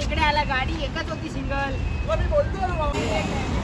इकडे आला गाडी एकच तो होती सिंगल